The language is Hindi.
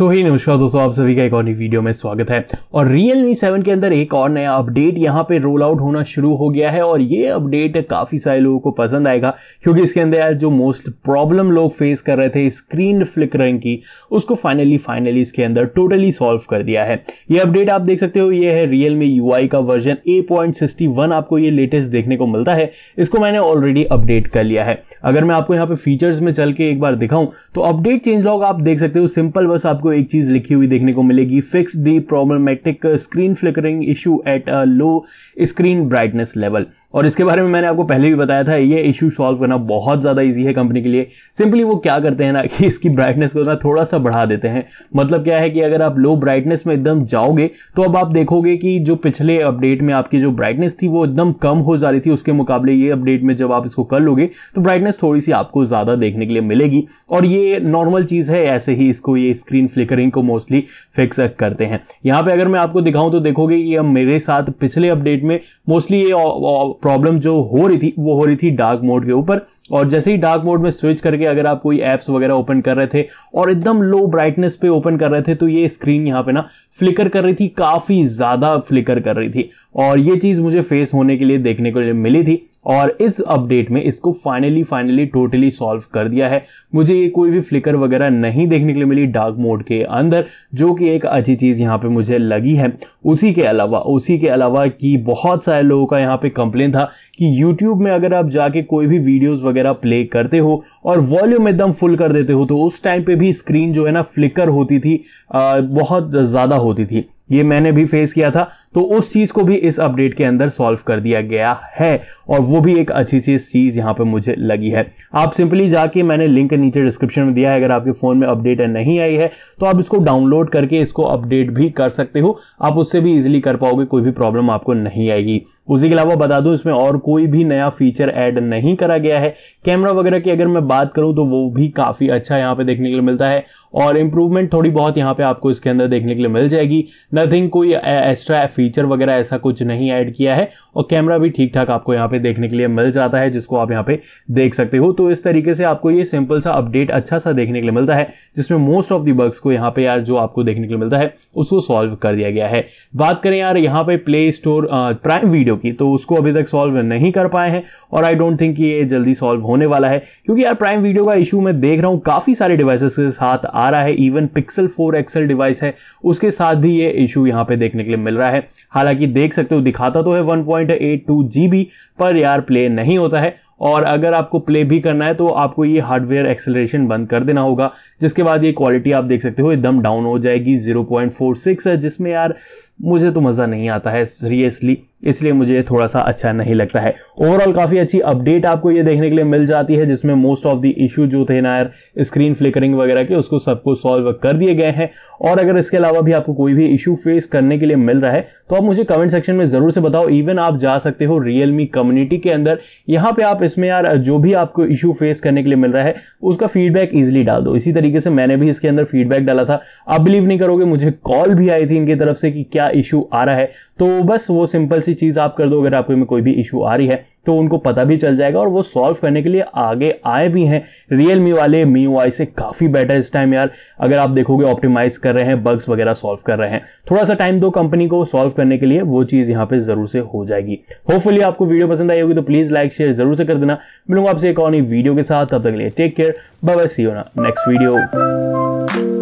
तो ही नमस्कार दोस्तों, आप सभी का एक और नई वीडियो में स्वागत है। और Realme 7 के अंदर एक और नया अपडेट यहाँ पे रोल आउट होना शुरू हो गया है और ये अपडेट काफ़ी सारे लोगों को पसंद आएगा, क्योंकि इसके अंदर जो मोस्ट प्रॉब्लम लोग फेस कर रहे थे स्क्रीन फ्लिकरिंग की, उसको फाइनली फाइनली इसके अंदर टोटली सॉल्व कर दिया है। ये अपडेट आप देख सकते हो, ये है Realme UI का वर्जन ए आपको ये लेटेस्ट देखने को मिलता है। इसको मैंने ऑलरेडी अपडेट कर लिया है। अगर मैं आपको यहाँ पे फीचर्स में चल के एक बार दिखाऊँ तो अपडेट चेंज लॉग आप देख सकते हो सिंपल बस आपको आपको एक चीज़ लिखी हुई देखने को मिलेगी fix the problematic screen flickering issue at a low screen brightness level और इसके बारे में मैंने आपको पहले भी बताया था, ये इशू सॉल्व करना बहुत ज़्यादा ईजी है कंपनी के लिए। सिंपली वो क्या करते हैं ना, कि इसकी ब्राइटनेस को ना थोड़ा सा बढ़ा देते हैं। मतलब क्या है कि अगर आप लो ब्राइटनेस में एकदम जाओगे तो अब आप देखोगे कि जो पिछले अपडेट में आपकी जो ब्राइटनेस थी, वो एकदम कम हो जा रही थी। उसके मुकाबले ये अपडेट में जब आप इसको कर लोगे तो ब्राइटनेस थोड़ी सी आपको ज़्यादा देखने के लिए मिलेगी। और ये नॉर्मल चीज़ है, ऐसे ही इसको ये स्क्रीन फ्लिकरिंग को मोस्टली फिक्स करते हैं। यहाँ पे अगर मैं आपको दिखाऊँ तो देखोगे अब मेरे साथ पिछले अपडेट में मोस्टली ये प्रॉब्लम जो हो रही थी, वो हो रही थी डार्क मोड के ऊपर। और जैसे ही डार्क मोड में स्विच करके अगर आप कोई एप्स वगैरह ओपन कर रहे थे और एकदम लो ब्राइटनेस पे ओपन कर रहे थे तो ये स्क्रीन यहाँ पे ना फ्लिकर कर रही थी, काफ़ी ज़्यादा फ्लिकर कर रही थी। और ये चीज़ मुझे फेस होने के लिए देखने को मिली थी और इस अपडेट में इसको फाइनली फाइनली टोटली सॉल्व कर दिया है। मुझे ये कोई भी फ्लिकर वगैरह नहीं देखने के लिए मिली डार्क मोड के अंदर जो कि एक अच्छी चीज़ यहाँ पे मुझे लगी है। उसी के अलावा उसी के अलावा कि बहुत सारे लोगों का यहाँ पे कंप्लेन था कि यूट्यूब में अगर आप जाके कोई भी वीडियोज़ वगैरह प्ले करते हो और वॉल्यूम एकदम फुल कर देते हो तो उस टाइम पर भी स्क्रीन जो है ना फ्लिकर होती थी आ, बहुत ज़्यादा होती थी। ये मैंने भी फेस किया था तो उस चीज़ को भी इस अपडेट के अंदर सॉल्व कर दिया गया है, और वो भी एक अच्छी चीज़ चीज़ यहाँ पे मुझे लगी है। आप सिंपली जाके मैंने लिंक नीचे डिस्क्रिप्शन में दिया है, अगर आपके फ़ोन में अपडेट नहीं आई है तो आप इसको डाउनलोड करके इसको अपडेट भी कर सकते हो। आप उससे भी इजिली कर पाओगे, कोई भी प्रॉब्लम आपको नहीं आएगी। उसी के अलावा बता दूँ, इसमें और कोई भी नया फीचर ऐड नहीं करा गया है। कैमरा वगैरह की अगर मैं बात करूँ तो वो भी काफ़ी अच्छा यहाँ पे देखने के लिए मिलता है और इम्प्रूवमेंट थोड़ी बहुत यहाँ पे आपको इसके अंदर देखने के लिए मिल जाएगी। नथिंग कोई एक्स्ट्रा फीचर वगैरह ऐसा कुछ नहीं ऐड किया है और कैमरा भी ठीक ठाक आपको यहाँ पे देखने के लिए मिल जाता है, जिसको आप यहाँ पे देख सकते हो। तो इस तरीके से आपको ये सिंपल सा अपडेट अच्छा सा देखने के लिए मिलता है, जिसमें मोस्ट ऑफ़ दी बग्स को यहाँ पे यार जो आपको देखने के लिए मिलता है, उसको सॉल्व कर दिया गया है। बात करें यार यहाँ पे प्ले स्टोर प्राइम वीडियो की तो उसको अभी तक सॉल्व नहीं कर पाए हैं और आई डोंट थिंक ये जल्दी सॉल्व होने वाला है, क्योंकि यार प्राइम वीडियो का इशू मैं देख रहा हूँ, काफ़ी सारे डिवाइसेस के साथ आ रहा है। Even pixel four XL device है। उसके साथ भी ये इशू यहाँ पे देखने के लिए मिल रहा है। हालाँकि देख सकते हो, दिखाता तो है वन पर यार प्ले नहीं होता है। और अगर आपको प्ले भी करना है तो आपको ये हार्डवेयर एक्सेलरेशन बंद कर देना होगा। जिसके बाद ये क्वालिटी आप देख सकते हो एकदम डाउन हो जाएगी 0.46 है, जिसमें यार मुझे तो मज़ा नहीं आता है सीरियसली इसलिए मुझे थोड़ा सा अच्छा नहीं लगता है। ओवरऑल काफ़ी अच्छी अपडेट आपको ये देखने के लिए मिल जाती है, जिसमें मोस्ट ऑफ़ द इशू जो थे ना यार स्क्रीन फ्लिकरिंग वगैरह के, उसको सबको सॉल्व कर दिए गए हैं। और अगर इसके अलावा भी आपको कोई भी इशू फेस करने के लिए मिल रहा है तो आप मुझे कमेंट सेक्शन में ज़रूर से बताओ। इवन आप जा सकते हो रियलमी कम्युनिटी के अंदर। यहाँ पे आप इसमें यार, जो भी आपको इशू फेस करने के लिए मिल रहा है, उसका फीडबैक ईजिली डाल दो। इसी तरीके से मैंने भी इसके अंदर फीडबैक डाला था। आप बिलीव नहीं करोगे, मुझे कॉल भी आई थी इनकी तरफ़ से कि क्या इशू आ रहा है। तो बस वो सिंपल सी चीज़ आप कर दो, अगर आपको में कोई भी इशू आ रही है तो उनको पता भी चल जाएगा और वो सॉल्व करने के लिए आगे आए भी हैं। रियल मी वाले मी वाई से काफ़ी बेटर इस टाइम यार। अगर आप देखोगे ऑप्टिमाइज कर रहे हैं बग्स वगैरह सॉल्व कर रहे हैं। थोड़ा सा टाइम दो कंपनी को सॉल्व करने के लिए, वो चीज़ यहाँ पे ज़रूर से हो जाएगी। होपफुली आपको वीडियो पसंद आई होगी तो प्लीज़ लाइक शेयर ज़रूर से कर देना। मिलूँगा आपसे एक और नई वीडियो के साथ, तब तक लिए टेक केयर बाय सी हो ना नेक्स्ट वीडियो